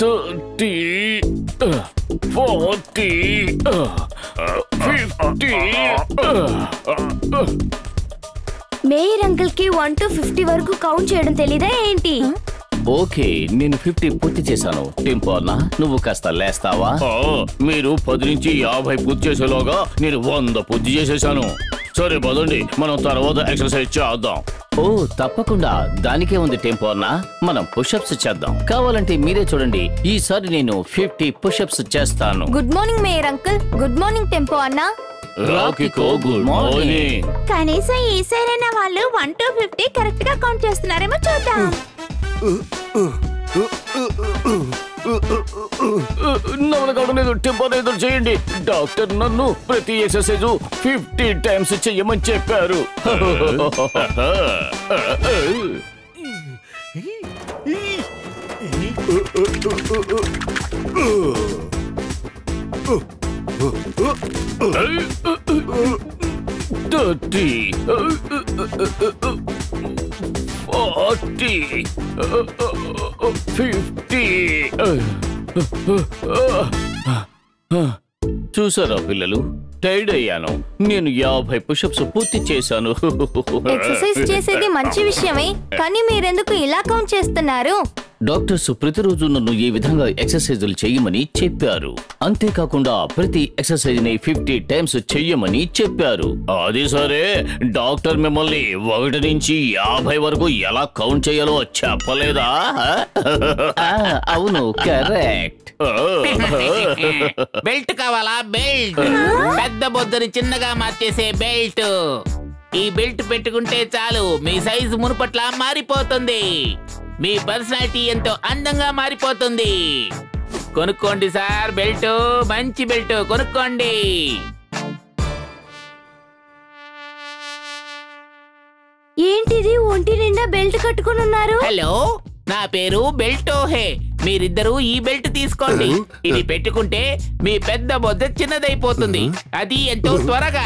Thirty forty fifty mayor అంకుల్కి one to fifty వరకు count చేయడం తెలీదా ఏంటి? ఓకే నేను ఫిఫ్టీ పూర్తి చేశాను. టింపోనా నువ్వు కాస్త లేస్తావా? మీరు పది నుంచి యాభై పూర్తి చేసేలోగా నేను వంద పూర్తి చేసేసాను. సరే పదండి మనం తర్వాత ఎక్సర్సైజ్ చేద్దాం. ఓ తప్పకుండా. దానికే ఉంది టెంపోనా మనం పుషప్స్ చేద్దాం. కావాలంటే మీరే చూడండి. ఈసారి నేను ఫిఫ్టీ పుషప్స్ చేస్తాను. Good morning mayor uncle. Good morning tempo అన్నా. రాకికో గుడ్ మార్నింగ్. కనీసం ఈసారైనా వాళ్ళు వన్ టు ఫిఫ్టీ కరెక్ట్గా కౌంట్ చేస్తున్నారేమో చూద్దాం. నవలగడం లేదు టెంపో ఏదో చేయండి. డాక్టర్ నన్ను ప్రతి ఎక్సర్సైజ్ ఫిఫ్టీ టైమ్స్ చెయ్యమని చెప్పారు. థర్టీ. Forty fifty. చూసారా పిల్లలు? టైర్డ్ అయ్యాను. నేను యాభై పుషప్స్ పూర్తి చేశాను. ఎక్సర్సైజ్ చేసేది మంచి విషయమే కానీ మీరెందుకు ఇలా కౌంట్ చేస్తున్నారు? డాక్టర్స్ ప్రతిరోజు నన్ను ఈ విధంగా ఎక్సర్సైజులు చేయమని చెప్పారు? అంతేకాకుండా ప్రతి ఎక్సర్సైజ్ని ఫిఫ్టీ టైమ్స్ చెయ్యమని చెప్పారు. అది సరే డాక్టర్ మిమ్మల్ని ఒకటి నుంచి యాభై వరకు ఎలా కౌంట్ చేయాలో చెప్పలేదా? అవును కరెక్ట్. బెల్ట్ కావాలా? బెల్ట్. పెద్ద బొద్దుని చిన్నగా మార్చేసే బెల్ట్. ఈ బెల్ట్ పెట్టుకుంటే చాలు మీ సైజు మునుపట్ల మారిపోతుంది. మీ పర్సనాలిటీ ఎంతో అందంగా మారిపోతుంది. కొనుక్కోండి సార్ బెల్ట్ మంచి బెల్ట్ కొనుక్కోండి. ఏంటిది? ఒంటి నిండా బెల్ట్ కట్టుకుని ఉన్నారు? హలో నా పేరు బెల్టోహే మీరిద్దరూ ఈ బెల్ట్ తీసుకోండి. ఇది పెట్టుకుంటే మీ పెద్ద బొద్ద చిన్నదైపోతుంది. అది ఎంతో త్వరగా.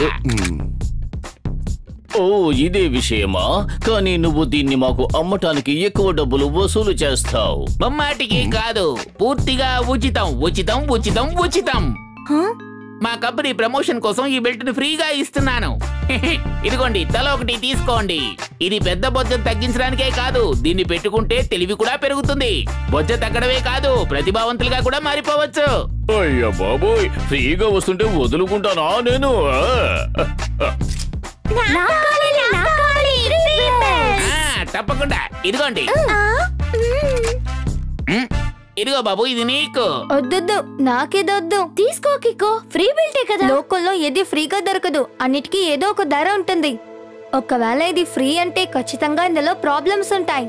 ఓ ఇదే విషయమా? కానీ నువ్వు దీన్ని మాకు అమ్మటానికి ఎక్కువ డబ్బులు వసూలు చేస్తావు. బొమ్మాటికి కాదు పూర్తిగా ఉచితం ఉచితం ఉచితం ఉచితం? మా కంపెనీ ప్రమోషన్ కోసం ఈ బెల్ట్ని ఫ్రీగా ఇస్తున్నాను. ఇదిగోండి తల ఒకటి తీసుకోండి. ఇది పెద్ద బొజ్జ తగ్గించడానికే కాదు దీన్ని పెట్టుకుంటే తెలివి కూడా పెరుగుతుంది. బొజ్జ తగ్గడమే కాదు ప్రతిభావంతులుగా కూడా మారిపోవచ్చు. అయ్యా బాబోయ్ ఫ్రీగా వస్తుంటే వదులుకుంటానా నేను? తప్పకుండా. ఇదిగోండి. ఇదిగో బాబు ఇది నీకు. వద్దొద్దు నాకేదొద్దు. తీసుకో కికో ఫ్రీ బిల్టే కదా. లోకల్లో ఏది ఫ్రీగా దొరకదు. అన్నిటికీ ఏదో ఒక ధర ఉంటుంది. ఒకవేళ ఇది ఫ్రీ అంటే ఖచ్చితంగా ఇందులో ప్రాబ్లమ్స్ ఉంటాయి.